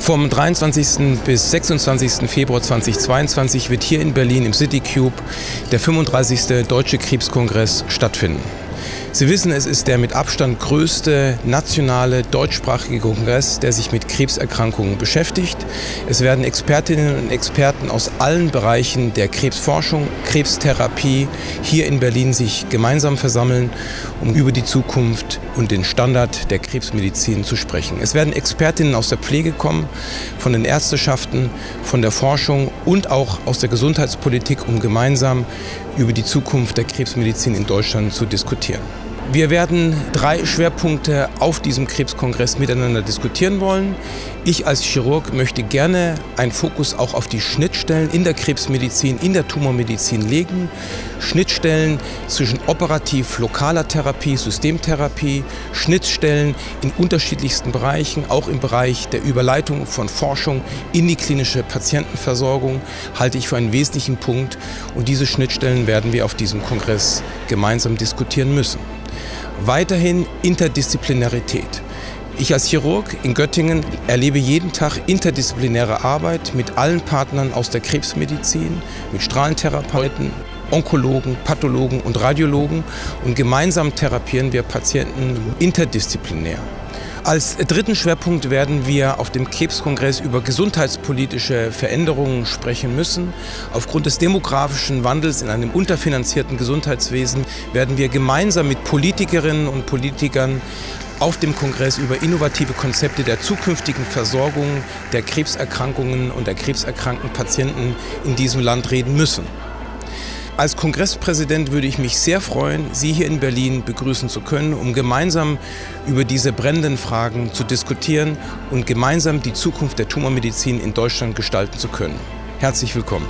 Vom 23. bis 26. Februar 2022 wird hier in Berlin im City Cube der 35. Deutsche Krebskongress stattfinden. Sie wissen, es ist der mit Abstand größte nationale deutschsprachige Kongress, der sich mit Krebserkrankungen beschäftigt. Es werden Expertinnen und Experten aus allen Bereichen der Krebsforschung, Krebstherapie hier in Berlin sich gemeinsam versammeln, um über die Zukunft und den Standard der Krebsmedizin zu sprechen. Es werden Expertinnen aus der Pflege kommen, von den Ärzteschaften, von der Forschung und auch aus der Gesundheitspolitik, um gemeinsam über die Zukunft der Krebsmedizin in Deutschland zu diskutieren. успехи. Wir werden drei Schwerpunkte auf diesem Krebskongress miteinander diskutieren wollen. Ich als Chirurg möchte gerne einen Fokus auch auf die Schnittstellen in der Krebsmedizin, in der Tumormedizin legen. Schnittstellen zwischen operativ lokaler Therapie, Systemtherapie, Schnittstellen in unterschiedlichsten Bereichen, auch im Bereich der Überleitung von Forschung in die klinische Patientenversorgung, halte ich für einen wesentlichen Punkt. Und diese Schnittstellen werden wir auf diesem Kongress gemeinsam diskutieren müssen. Weiterhin Interdisziplinarität. Ich als Chirurg in Göttingen erlebe jeden Tag interdisziplinäre Arbeit mit allen Partnern aus der Krebsmedizin, mit Strahlentherapeuten, Onkologen, Pathologen und Radiologen und gemeinsam therapieren wir Patienten interdisziplinär. Als dritten Schwerpunkt werden wir auf dem Krebskongress über gesundheitspolitische Veränderungen sprechen müssen. Aufgrund des demografischen Wandels in einem unterfinanzierten Gesundheitswesen werden wir gemeinsam mit Politikerinnen und Politikern auf dem Kongress über innovative Konzepte der zukünftigen Versorgung der Krebserkrankungen und der krebserkrankten Patienten in diesem Land reden müssen. Als Kongresspräsident würde ich mich sehr freuen, Sie hier in Berlin begrüßen zu können, um gemeinsam über diese brennenden Fragen zu diskutieren und gemeinsam die Zukunft der Tumormedizin in Deutschland gestalten zu können. Herzlich willkommen.